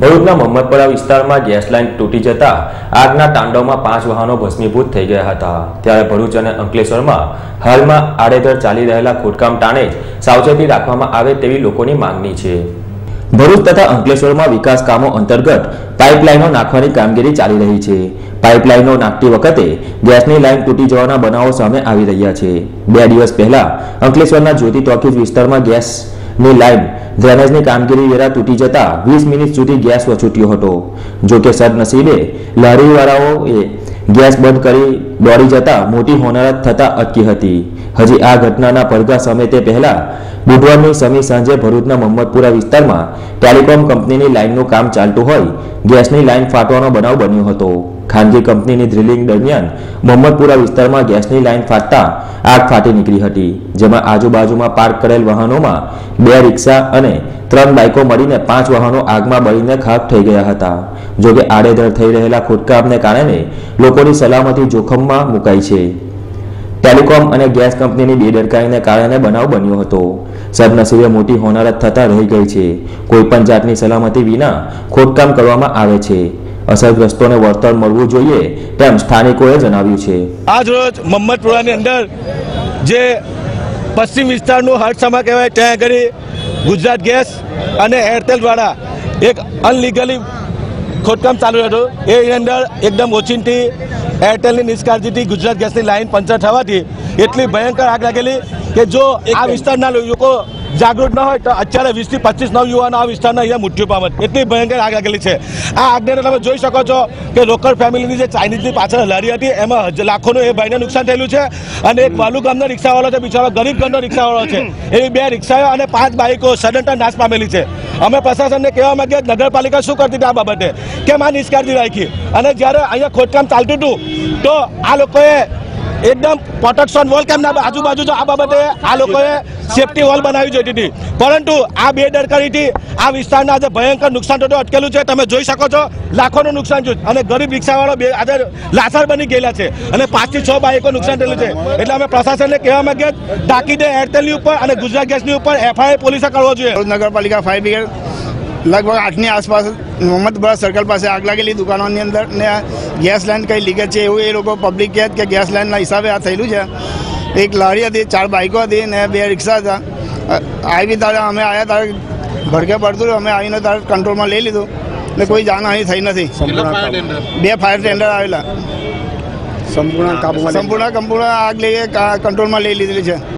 ભરૂચના મોહમ્મદપરા વિસ્તારમાં gas line તૂટી જતા આગના તાંડવમાં પાંચ વાહનો ભસ્મીભૂત થઈ ગયા હતા. ત્યારે ભરૂચ અને અંકલેશ્વરમાં હાલમાં આડેધડ ચાલી રહેલા ખોદકામ ટાણે જ સાવચેતી રાખવામાં આવે તેવી લોકોની માંગણી છે. ભરૂચ તથા અંકલેશ્વરમાં વિકાસ કામો અંતર્ગત પાઇપલાઇનો નાખવાની કામગીરી ચાલી રહી છે. પાઇપલાઇનો નાખતી વખતે ગેસની લાઇન તૂટી જવાના બનાવો સામે આવી રહ્યા છે. બે દિવસ પહેલા અંકલેશ્વરના જ્યોતિ ટોકીઝ વિસ્તારમાં ગેસની લાઇન ડ્રેનેજની કામગીરી વેરા તૂટી જતા વીસ મિનિટ સુધી ગેસ વછૂટ્યો હતો. જો કે સદનસીબે લારીવાળાઓએ ગેસ બંધ કરી દોડી જતા મોટી હોનારત થતા અટકી હતી. હજી આ ઘટનાના પડઘા સમય તે પહેલા બુધવારની સમી સાંજે ભરૂચના મહમ્મદપુરા વિસ્તારમાં ટેલિકોમ કંપનીની લાઇનનું કામ ચાલતું હોય, ગેસની લાઇન ફાટવાનો બનાવ બન્યો હતો. ખાનગી કંપનીની ડ્રિલિંગ દરમિયાન મોહમ્મદપુરા વિસ્તારમાં ગેસની લાઇન ફાટતા આગ ફાટી નીકળી હતી, જેમાં આજુબાજુમાં પાર્ક કરેલ વાહનોમાં બે રિક્ષા અને ત્રણ બાઇકો મળીને પાંચ વાહનો આગમાં બળીને ખાક થઈ ગયા હતા. જોકે આડેધડ થઈ રહેલા ખોદકામને કારણે લોકોની સલામતી જોખમમાં મુકાઈ છે. ટેલિકોમ અને ગેસ કંપનીની બેદરકારીને કારણે બનાવ બન્યો હતો. સદનસીબે મોટી હોનારત થતા રહી ગઈ છે. કોઈપણ જાતની સલામતી વિના ખોદકામ કરવામાં આવે છે. અસરગ્રસ્તોને વળતર મળવું જોઈએ તેમ સ્થાનિકોએ જણાવ્યું છે. આજ રોજ મમ્મદપુરાની અંદર જે પશ્ચિમ વિસ્તારનું હાટસામા કહેવાય ત્યાં આગળ ગુજરાત ગેસ અને એરટેલ દ્વારા એક અનલીગલી ખોદકામ ચાલુ હતું. એની અંદર એકદમ ઓચિંતી એરટેલની નિષ્કાળજીથી ગુજરાત ગેસની લાઇન પંચર થવાથી એટલી ભયંકર આગ લાગેલી કે જો આ વિસ્તારના લોકો જાગૃત ન હોય તો અત્યારે વીસથી પચીસ નવ યુવાનો આ વિસ્તારના અહીંયા મૃત્યુ પામત એટલી ભયંકર આગ લાગેલી છે. આ આગને તમે જોઈ શકો છો કે લોકલ ફેમિલીની જે ચાઇનીઝની પાછળ લારી હતી, એમાં લાખોનું એ ભાઈને નુકસાન થયેલું છે અને એક વાલુ ગામનો રિક્ષાવાળો છે, બિચારો ગરીબ ઘરનો રિક્ષાવાળો છે. એવી બે રિક્ષાઓ અને પાંચ બાઇકો સદંતર નાશ પામેલી છે. અમે પ્રશાસનને કહેવા માંગીએ, નગરપાલિકા શું કરતી હતી આ બાબતે? કેમ આ નિષ્કાળજી રાખી? અને જ્યારે અહીંયા ખોદકામ ચાલતું હતું, તો આ લોકોએ એકદમ પ્રોટેક્શન વોલ કેમ ના આજુબાજુ જો આ બાબતે આ લોકોએ સેફટી વોલ બનાવી જોઈતી હતી પરંતુ આ બે દરકારીથી આ વિસ્તારના આજે ભયંકર નુકસાન થતું અટકેલું છે. તમે જોઈ શકો છો, લાખોનું નુકસાન થયું અને ગરીબ રિક્ષાવાળો બે આજે લાસાર બની ગયેલા છે. અને પાંચથી છ બાઇકો નુકસાન થયેલું છે. એટલે અમે પ્રશાસનને કહેવા માંગીએ તાકીદે એરટેલની ઉપર અને ગુજરાત ગેસની ઉપર એફઆઈઆર પોલીસે કરવો જોઈએ. નગરપાલિકા ફાયર બ્રિગેડ લગભગ આઠની આસપાસ મોહમ્મદપુરા સર્કલ પાસે આગ લાગેલી. દુકાનોની અંદર ને ગેસ લાઇન કંઈ લીકેજ છે એવું એ લોકો પબ્લિક કહે કે ગેસ લાઇનના હિસાબે આ થયેલું છે. એક લારી હતી ચાર બાઇકો હતી ને બે રિક્ષા હતા. આવી તારે અમે આવ્યા તારે ભડકે પડતું રહ્યું. અમે આવીને તારે કંટ્રોલમાં લઈ લીધું. ને કોઈ જાનહાની થઈ નથી. બે ફાયર ટેન્ડર આવેલા. સંપૂર્ણ સંપૂર્ણ સંપૂર્ણ આગ લઈએ કંટ્રોલમાં લઈ લીધેલી છે.